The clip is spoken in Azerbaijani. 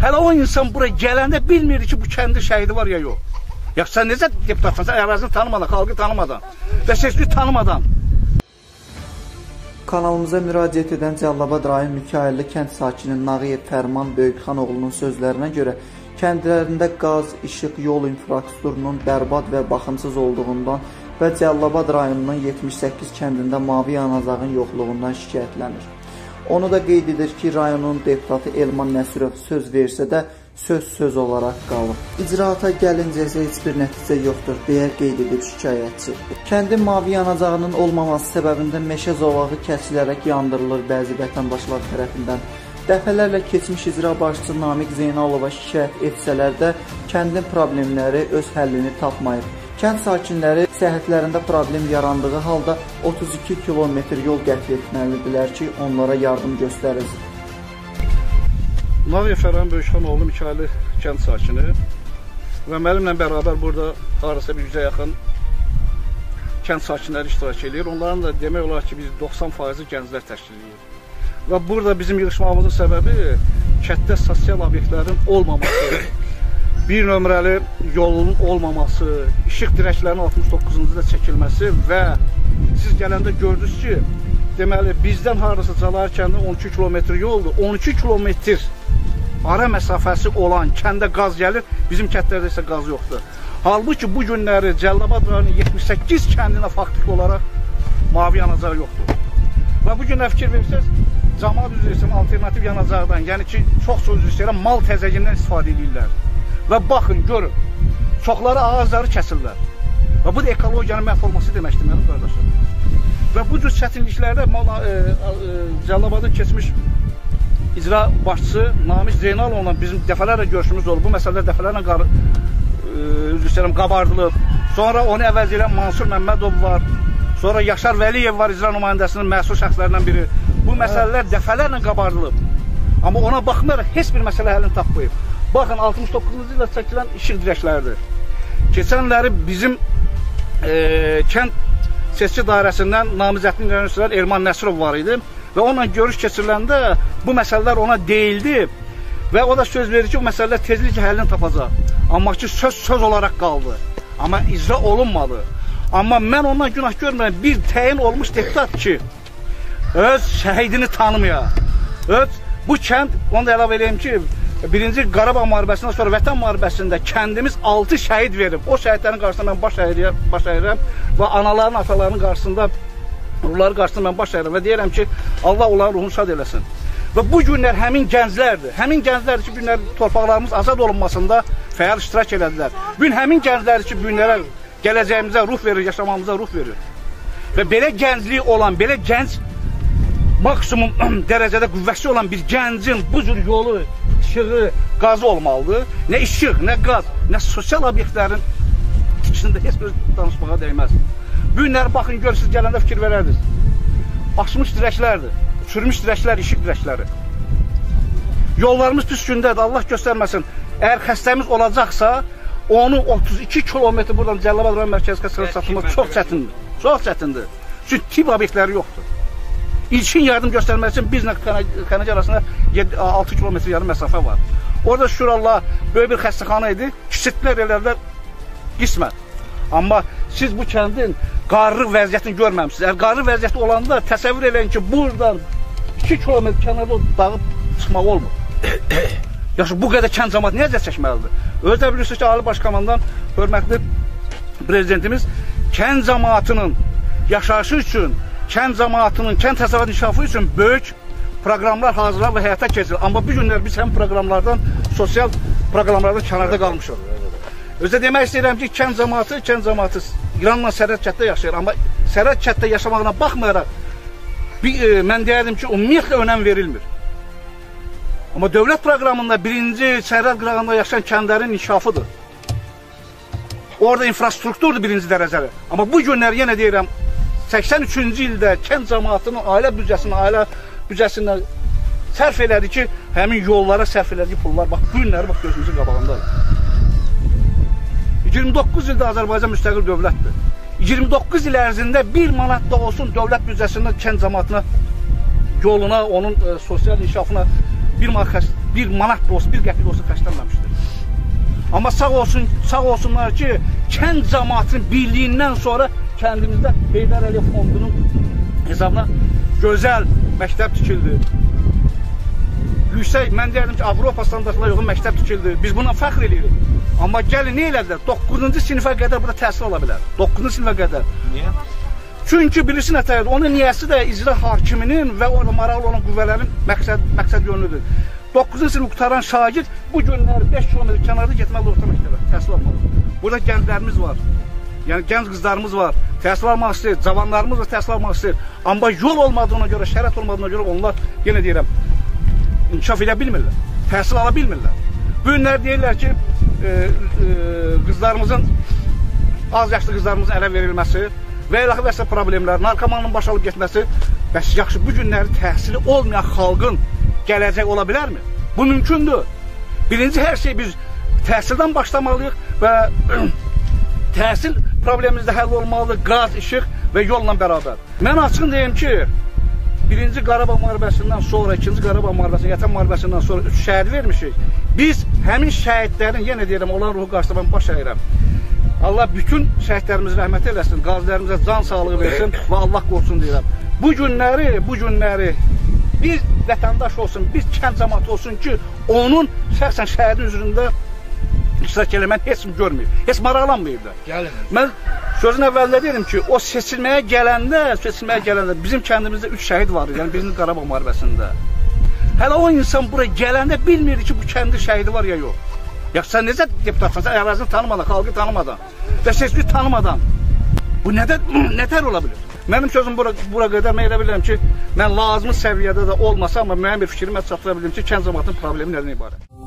Hələ o insan bura gələndə bilmirdi ki, bu kəndə şəhidi var ya yox. Ya sən necə deputatsan, sən ərazini tanımadan, xalqı tanımadan və seçki tanımadan. Kanalımıza müraciət edən Cəllabad rayon Mikayelli kənd sakini Nağıyev Fərman Böyükxanoğlunun sözlərinə görə kəndlərində qaz, işıq, yol infrastrukturunun bərbad və baxımsız olduğundan və Cəllabad rayonunun 78 kəndində mavi yanacağın yoxluğundan şikayətlənir. Onu da qeyd edir ki, rayonun deputatı Elman Nəsirov söz versə də söz söz olaraq qalıb. İcraata gəlincəsə heç bir nəticə yoxdur, deyə qeyd edib şikayətçi. Kəndin mavi yanacağının olmaması səbəbində meşə zolağı kəsilərək yandırılır bəzi vətəndaşlar tərəfindən. Dəfələrlə keçmiş icra başçısı Namiq Zeynalova şikayət etsələr də kəndin problemləri öz həllini tapmayıb. Kənd sakinləri səhhətlərində problem yarandığı halda 32 kilometr yol qət etməlidirlər ki, onlara yardım göstərilsin. Naviyə Fərhan Böyükxanoğlu Mikayeli kənd sakini və mənimlə bərabər burada arası bir yüzə yaxın kənd sakinləri iştirak edir. Onların da demək olar ki, biz 90% gənclər təşkil edir. Və burada bizim yığışmamızın səbəbi kənddə sosial obyektlərin olmaması, bir nömrəli yolun olmaması, işıq dirəklərinin 69-cu da çəkilməsi və siz gələndə gördünüz ki, deməli bizdən hardasa Calar kəndi 12 kilometr yoldur. 12 kilometr ara məsafəsi olan kəndə qaz gəlir, bizim kəndlərdə isə qaz yoxdur. Halbuki bu günləri Cəllabad rayonu 78 kəndinə faktiki olaraq mavi yanacaq yoxdur. Və bu günə fikir verirsiniz, cəmaat üzr istəyirəm alternativ yanacaqdan, yəni ki, çox söz istəyirəm, mal təzəyindən istifadə edirlər. Və baxın, görün, çoxları ağacları kəsirlər. Və bu da ekologiyanın məhv olması deməkdir mənim qardaşım. Və bu cür çətinliklərdə e, e, Cəllabada keçmiş icra başçısı Namiq Zeynalovla bizim dəfələrlə görüşümüz olub. Bu məsələlər dəfələrlə qar, e, üzr istəyirəm, qabardılıb. Sonra onu əvəz edən Mansur Məmmədov var. Sonra Yaşar Vəliyev var icra nümayəndəsinin məsul şəxslərindən biri. Bu məsələlər dəfələrlə qabardılıb. Amma ona baxmayaraq heç bir məsələ həllini tapmayıb. Baxın 69-cu ildə çəkilən işıq dirəkləridir. Keçənləri bizim e, kənd seçki dairəsindən namizədli rəislər Erman Nəsirov var idi və onunla görüş keçiriləndə bu məsələlər ona deyildi və o da söz verir ki, bu məsələlər tezliklə həllini tapacaq. Amma ki, söz söz olaraq qaldı. Amma icra olunmadı. Amma mən ondan günah görmürəm. Bir təyin olmuş deputat ki, öz şəhidini tanımaya, öz bu kənd, onu da əlavə edeyim ki, birinci Qarabağ müharibəsindən sonra vətən müharibəsində kəndimiz 6 şəhid verib. O şəhidlərin qarşısında mən baş əyirəm, baş əyirəm və anaların, atalarının qarşısında Ruhları qarşısında mən baş əyirəm və deyirəm ki, Allah onların ruhunu şad eləsin. Və bu günlər həmin gənclərdir. Həmin gənclərdir ki, günlər torpaqlarımız azad olunmasında fəal iştirak elədilər. Bu gün həmin gənclərdir ki, günlərə gələcəyimizə ruh verir, yaşamamıza ruh verir. Və belə gənclik olan, belə gənc maksimum dərəcədə qüvvəsi olan bir gəncin bu cür yolu, işığı, qazı olmalıdır. Nə işıq, nə qaz, nə sosial obyektlərin tikisində heç bir danışmağa dəyməz. Bu günləri baxın, görürsünüz, gələndə fikir verərdiniz. Açmış dirəklərdir, çürümüş dirəklər, işıq dirəkləri. Yollarımız pis gündədir, Allah göstərməsin. Əgər xəstəmiz olacaqsa, onu 32 kilometr buradan Cəllabad rayon mərkəzi xəstəxanasına satılmaq çox çətindir. Çox çətindir. Çünki tip obyektləri yoxdur. İlkin yardım göstərmək üçün bizlə Xənəcə arasında 6 kilometr yarım məsafə var. Orada şükür Allah böyük bir xəstəxana idi. Kiçiklər elədilər qismət. Amma siz bu kəndin qarlı vəziyyətini görməmisiniz. Əgər qarlı vəziyyəti olanda təsəvvür eləyin ki, buradan 2 kilometr kənarda dağıb çıxmaq olmur. Yaxşı, bu qədər kənd cəmat niyə əziyyət çəkməlidir? Özü də bilirsiniz ki, Ali Baş Komandan hörmətli prezidentimiz kənd cəmatının yaşayışı üçün, kənd cəmatının, kənd təsərrüfat inkişafı üçün böyük proqramlar hazırlanıb və həyata keçirilir. Amma bu günlər biz həm proqramlardan, sosial proqramlardan kənarda qalmışıq. Özdə demək istəyirəm ki, kənd cəmatı, kənd cəmatı İranla Sərhəd kətdə yaşayır, amma Sərhəd kətdə yaşamağına baxmayaraq bir, e, mən deyərdim ki, ümumiyyətlə önəm verilmir. Amma dövlət proqramında birinci Sərhəd qırağında yaşayan kəndlərin inkişafıdır. Orada infrastrukturdur birinci dərəcəli. Amma bu günlər yenə deyirəm, 83-cü ildə kənd cəmatının ailə büdcəsinin, ailə büdcəsindən sərf elədi ki, həmin yollara sərf elədiyi pullar, bax, bu günləri bax, gözümüzün qabağındadır. 29 ildə Azərbaycan müstəqil dövlətdir. 29 il ərzində 1 manat da olsun dövlət büdcəsindən kənd cəmatına, yoluna, onun ə, e, sosial inkişafına bir manat, bir manat da olsa, bir qəpik olsa xərclənməmişdir. Amma sağ olsun, sağ olsunlar ki, kənd cəmaatının birliyindən sonra kəndimizdə Heydər Əliyev fondunun hesabına gözəl məktəb tikildi. Yüksək, mən deyərdim ki, Avropa standartlarına uyğun məktəb tikildi. Biz buna fəxr edirik. Amma gəlin nə elədilər? 9-cu sinifə qədər burada təhsil ala bilər. 9-cu sinifə qədər. Niyə? Çünki bilirsin nətədir? Onun niyəsi də icra hakiminin və orada maraqlı olan qüvvələrin məqsəd məqsəd yönlüdür. 9-cu sinif qutaran şagird bu günləri 5 km kənarda getməli orta məktəbə, təhsil almalı. Burada gənclərimiz var. Yəni gənc qızlarımız var. Təhsil almaq istəyir, cavanlarımız da təhsil almaq istəyir. Amma yol olmadığına görə, şərait olmadığına görə onlar yenə deyirəm, inkişaf edə bilmirlər. Təhsil ala bilmirlər. Bu günlər deyirlər ki, e, e, qızlarımızın az yaşlı qızlarımızın ərə verilməsi və və sair problemlər, narkomanın baş alıb getməsi, bəs yaxşı bu günləri təhsili olmayan xalqın gələcək ola bilərmi? Bu mümkündür. Birinci hər şey biz təhsildən başlamalıyıq və təhsil problemimiz də həll olmalıdır. Qaz, işıq və yolla bərabər. Mən açıq deyim ki, birinci Qarabağ müharibəsindən sonra, ikinci Qarabağ müharibəsindən, Vətən müharibəsindən sonra üç şəhid vermişik. Biz həmin şəhidlərin, yenə deyirəm, olan ruhu qarşısında mən baş əyirəm. Allah bütün şəhidlərimizi rəhmət eləsin, qazilərimizə can sağlığı versin və Allah qorusun deyirəm. Bu günləri, bu günləri bir vətəndaş olsun, bir kənd cəmaatı olsun ki, onun şəxsən şəhidin üzründə iştirak eləmən heç kim görməyib, heç maraqlanmayıb da. Gəlin. Mən sözün əvvəlində dedim ki, o seçilməyə gələndə, seçilməyə gələndə bizim kəndimizdə 3 şəhid var idi, yəni birinci Qarabağ müharibəsində. Hələ o insan bura gələndə bilmirdi ki, bu kəndi şəhidi var ya yox. Ya sən necə deputatsan, sən ərazini tanımadan, xalqı tanımadan və seçimi tanımadan bu nədən nətər ola bilər? Mənim sözüm bura, bura qədər mən elə bilirəm ki, mən lazımı səviyyədə də olmasa, amma müəyyən bir fikrimi çatdıra bildim ki, kənd cəmaatının problemi nədən ibarət?